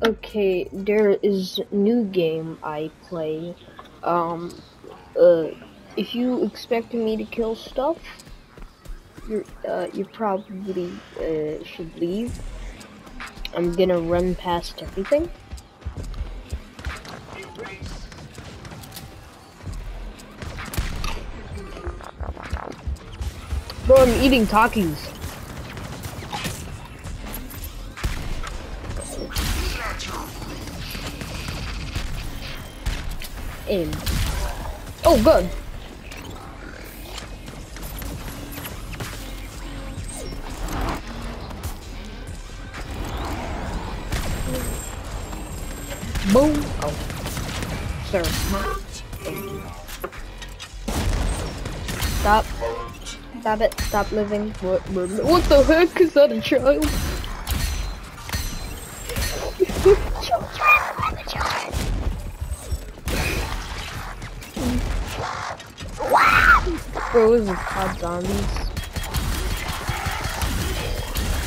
Okay, there is new game I play. Um, uh, if you expect me to kill stuff, you uh, you probably uh, should leave. I'm gonna run past everything. Bro, I'm eating Takis. Aim. Oh, good. Boom. Oh. Sir. Stop. Stop it. Stop living. What, what the heck is that a child? Bro, it called zombies?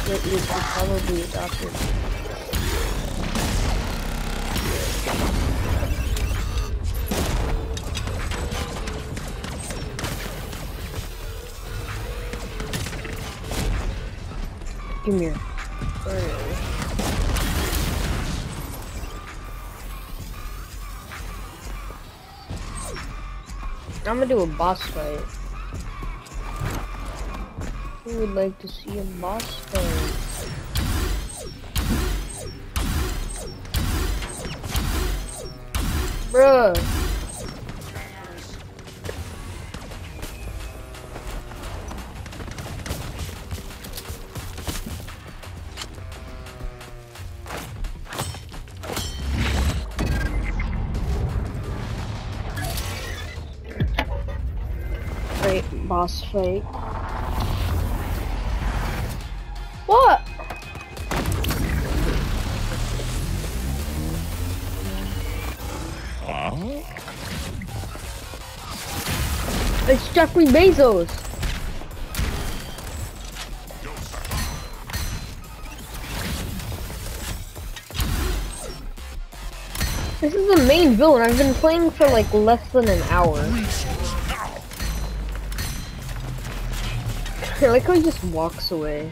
That you probably adopt it. Give here. You? I'm gonna do a boss fight. Who would like to see a fight? Bruh. Wait, boss fight. What? It's Jeffrey Bezos. This is the main villain. I've been playing for like less than an hour. I like how he just walks away.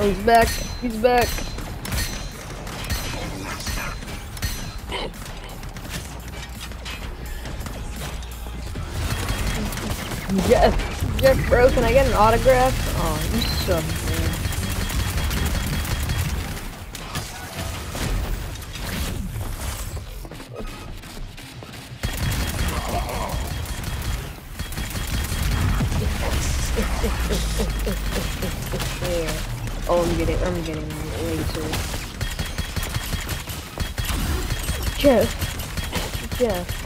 Oh, he's back. He's back. Jeff, Jeff, bro, can I get an autograph? Oh, you suck, man. There. Oh, I'm getting, I'm getting laser. Jeff, Jeff.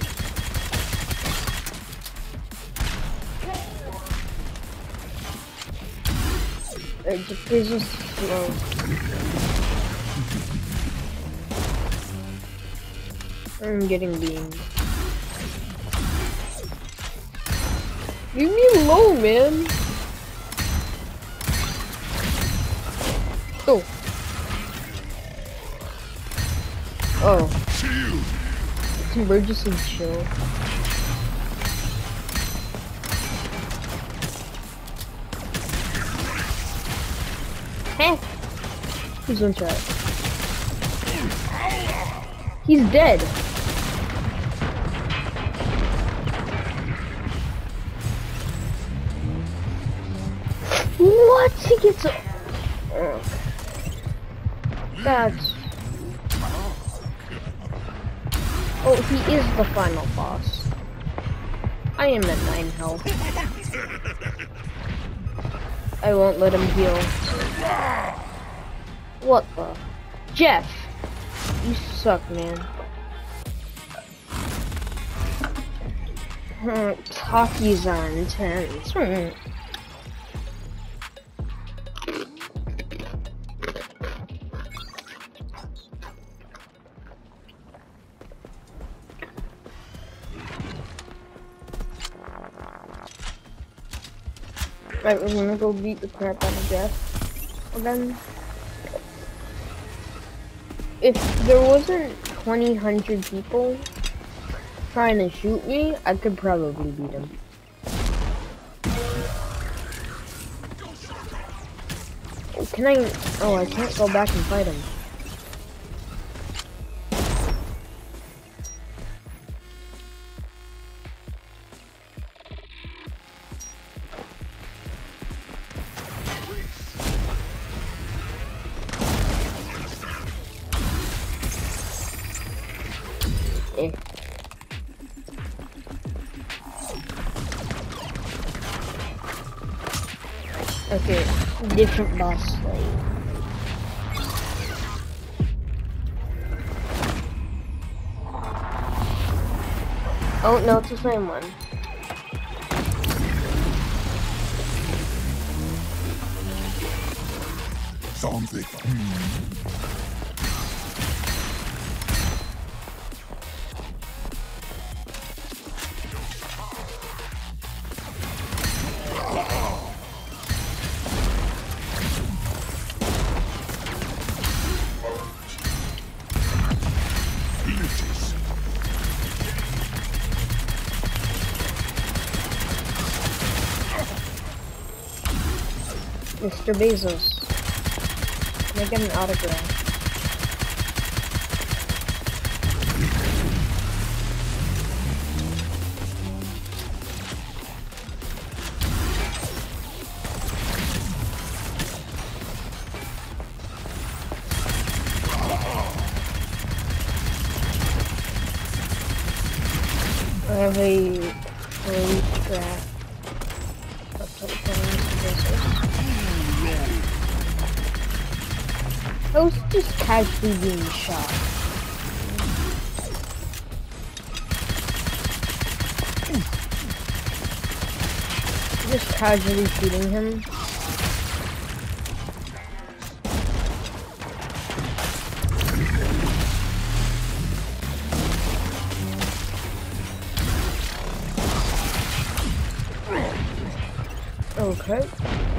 Uh, just, it's just slow. I'm getting beamed. Leave me alone, man. Oh. Oh. We're just in chill. Heh. Who's on chat? He's dead. What? He gets a... Oh. That's... Oh, he is the final boss. I am at 9 health. I won't let him heal. What the? Jeff! You suck, man. Hmm, Takis on intense. Right, we're gonna go beat the crap out of Jeff. And then if there wasn't 20, 100 people trying to shoot me, I could probably beat him. Can I? Oh, I can't go back and fight him. Okay, different boss slave. Oh no, it's the same one. Something. Hmm. Mr. Bezos. Can I get an autograph? I have a free trap. I was just casually being shot. Just casually shooting him. Okay.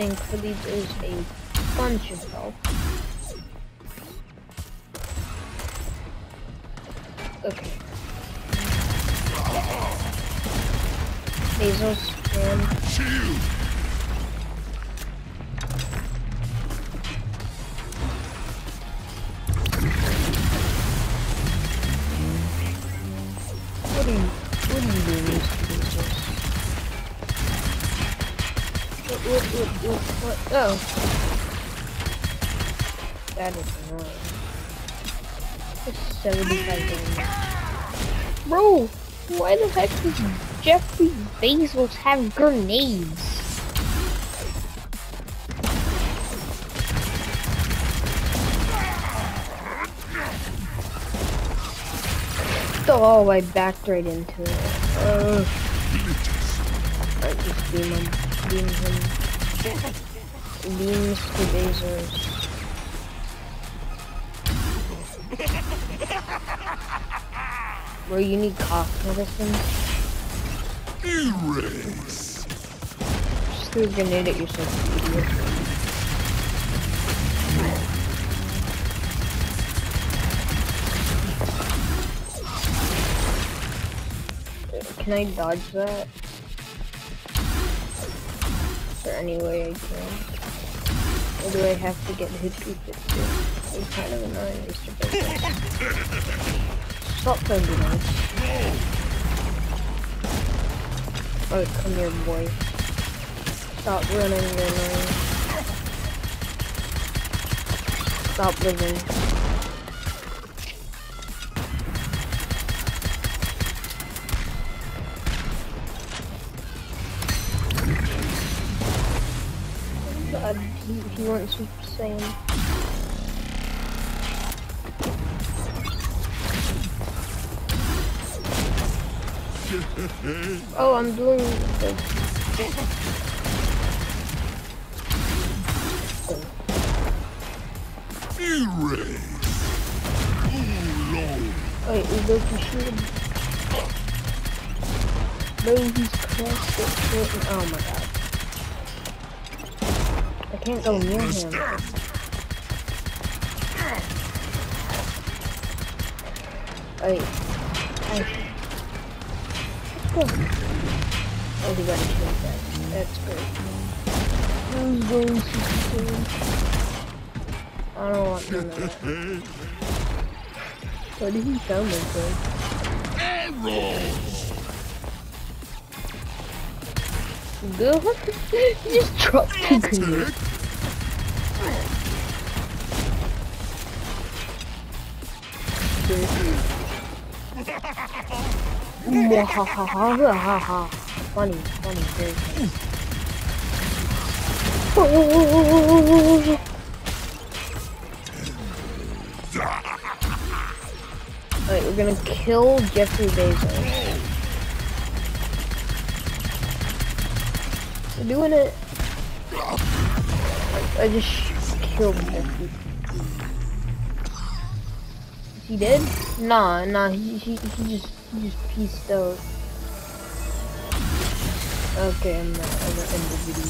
Thankfully, there's a bunch of. Okay. Bezos, man. What? Oh. That is annoying. It's 75 damage. Bro, why the heck does Jeffrey Bezos have grenades? Oh, I backed right into it. Uh. I just beam him. Beam him. Beam Mr. Bezos. Bro, you need cough medicine? Erase. Just threw a grenade at yourself, you idiot. Can I dodge that? Is there any way I can? Or do I have to get hit with it? It's kind of annoying, Mr. Bezos. Stop throwing grenades. Oh, come here, boy. Stop running, you're annoying. Stop living. He, he went Super. Oh, I'm doing this. Wait, we go shoot him. Bro, he's crushed it. Oh my god. I can't go near him. Wait. I... Let's go. Oh, he got killed that. That's great. Who's going soon? I don't want of that. What did he sound like though? He just dropped two grenades. Mwahahaha. Funny, funny, very funny. Oh. Alright, we're gonna kill Jeffrey Bezos. We're doing it. I just killed. Is he dead? Nah, nah, he, he, he just, he just pieced out. Okay, I'm, not, I'm gonna end the video.